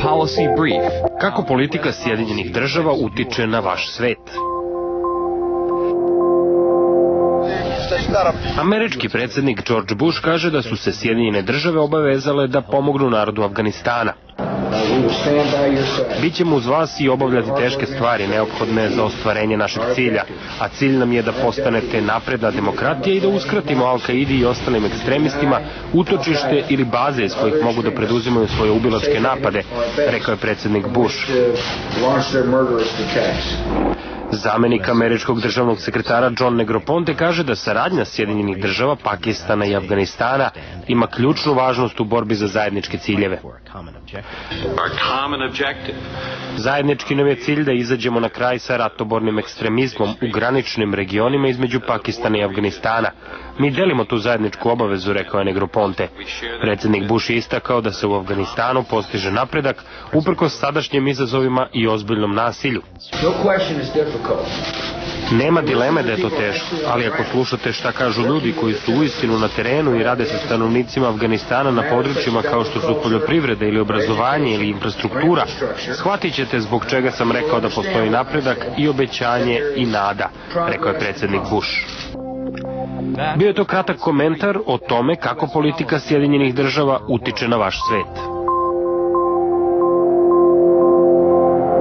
Policy Brief. Kako politika Sjedinjenih država utiče na vaš svet? Američki predsjednik George Bush kaže da su se Sjedinjene države obavezale da pomognu narodu Afganistana. Bićemo uz vas i obavljati teške stvari neophodne za ostvarenje našeg cilja, a cilj nam je da postanete napredna demokratija i da uskratimo Al-Qaidi i ostalim ekstremistima utočište ili baze iz kojih mogu da preduzimaju svoje ubilačke napade, rekao je predsjednik Bush. Zamenik američkog državnog sekretara John Negroponte kaže da saradnja Sjedinjenih država, Pakistana i Afganistana ima ključnu važnost u borbi za zajedničke ciljeve. Zajednički nam je cilj da izađemo na kraj sa ratobornim ekstremizmom u graničnim regionima između Pakistana i Afganistana. Mi delimo tu zajedničku obavezu, rekao je Negroponte. Predsjednik Bush je istakao da se u Afganistanu postiže napredak uprkos sadašnjim izazovima i ozbiljnom nasilju. Nema dileme da je to teško, ali ako slušate šta kažu ljudi koji su uistinu na terenu i rade sa stanovnicima Afganistana na područjima kao što su poljoprivreda ili obrazovanje ili infrastruktura, shvatit ćete zbog čega sam rekao da postoji napredak i obećanje i nada, rekao je predsjednik Bush. Bio je to kratak komentar o tome kako politika Sjedinjenih država utiče na vaš svet.